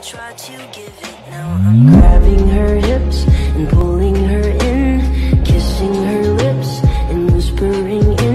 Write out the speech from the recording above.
don't try to give it. Now I'm grabbing her hips and pulling her in Kissing her lips and whispering in